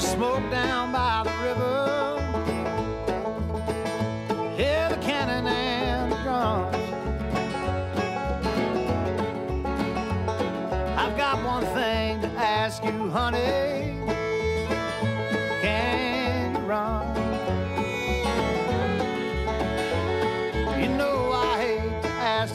smoke down by the river. Hear the cannon and the drums. I've got one thing to ask you, honey. Can you run? You know I hate to ask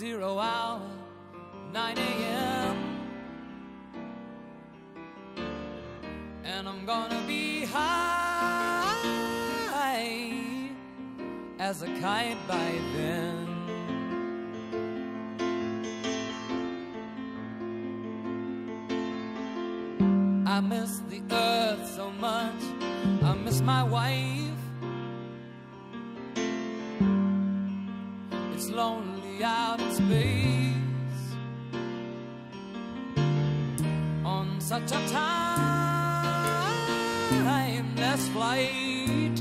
Zero hour, 9 a.m. And I'm gonna be high as a kite by then. I miss the earth so much. I miss my wife. Space on such a timeless flight.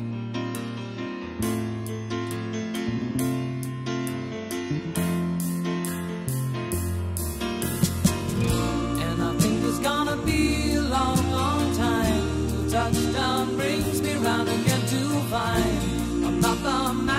And I think it's gonna be a long, long time touchdown brings me round again to find I'm not the man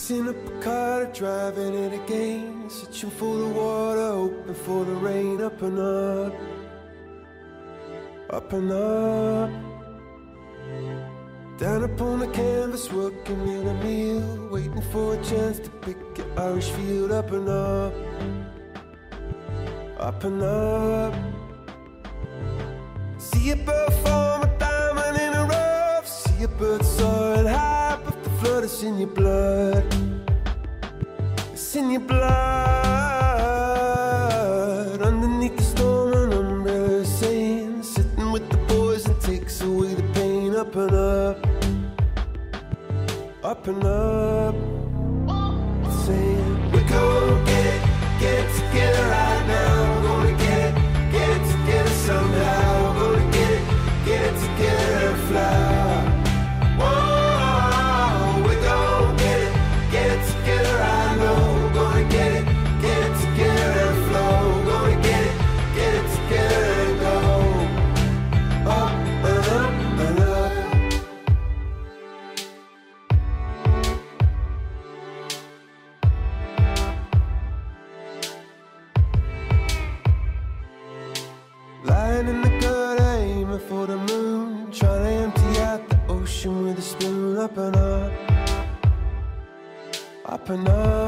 Fixing up a car, driving it again. Searching for the water, hoping for the rain. Up and up, up and up. Down upon the canvas, working in a meal. Waiting for a chance to pick your Irish field. Up and up, up and up. See a bird form a diamond in a rough. See a bird soaring high, flood is in your blood. It's in your blood. Underneath the storm, an umbrella saying, sitting with the boys and takes away the pain. Up and up, up and up. Up and up.